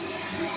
Yeah.